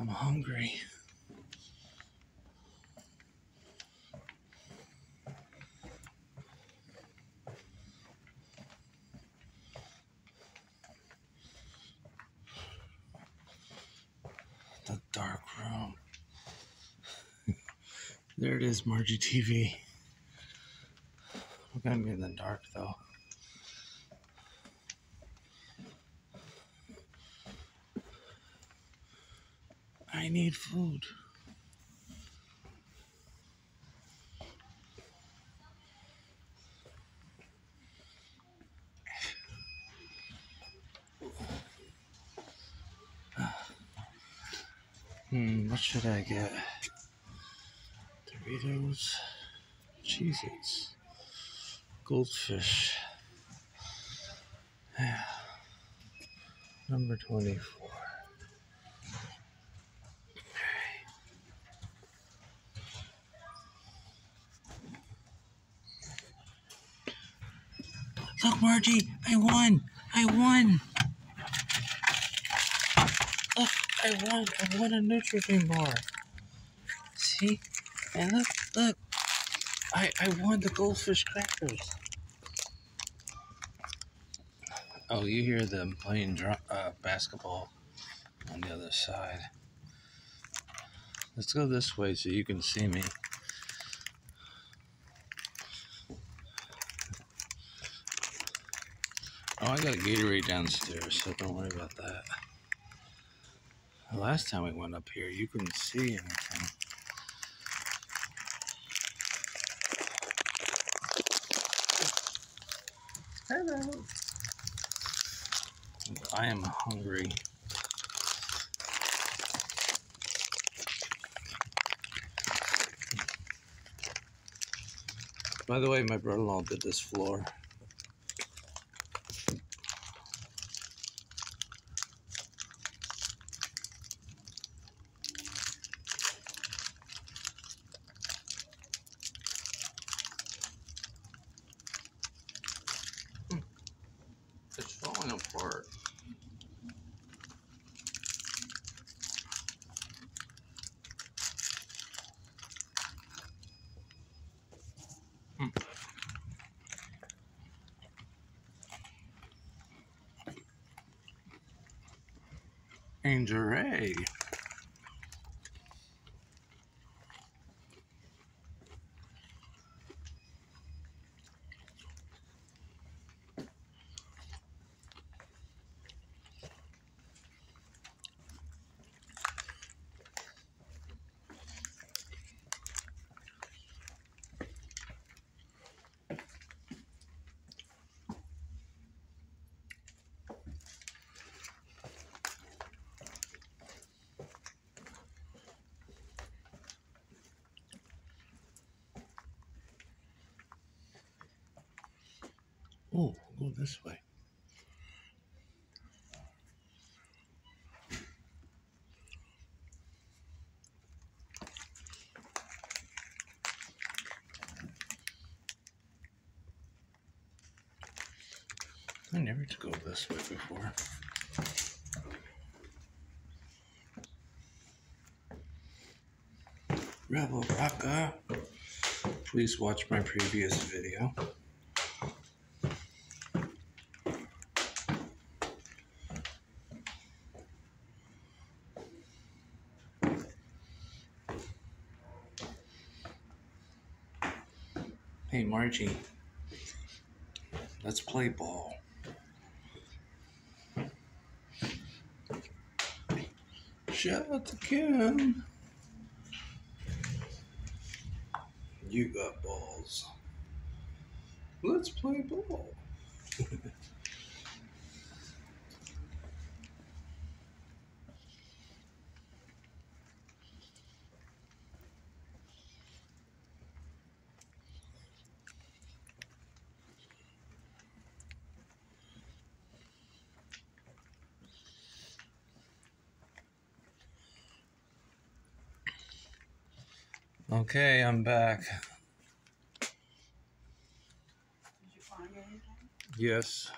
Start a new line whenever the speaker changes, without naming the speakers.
I'm hungry. The dark room. there it is, Margie TV. We're gonna be in the dark though. I need food. Hmm, what should I get? Doritos, Cheez Its, Goldfish. Number 24. Look, Margie, I won. I won. Look, I won. I won a Nutrigrain bar. See? And look, look. I, I won the goldfish crackers. Oh, you hear them playing uh, basketball on the other side. Let's go this way so you can see me. I got a Gatorade downstairs, so don't worry about that. The last time we went up here, you couldn't see anything. Hello. I am hungry. By the way, my brother-in-law did this floor. Apart. Hmm. Angel Ray. Oh, go this way. I never to go this way before. Rebel Rocker. Please watch my previous video. Hey Margie, let's play ball. Shout out to Kim. You got balls. Let's play ball. Okay, I'm back.
Did you find anything?
Yes.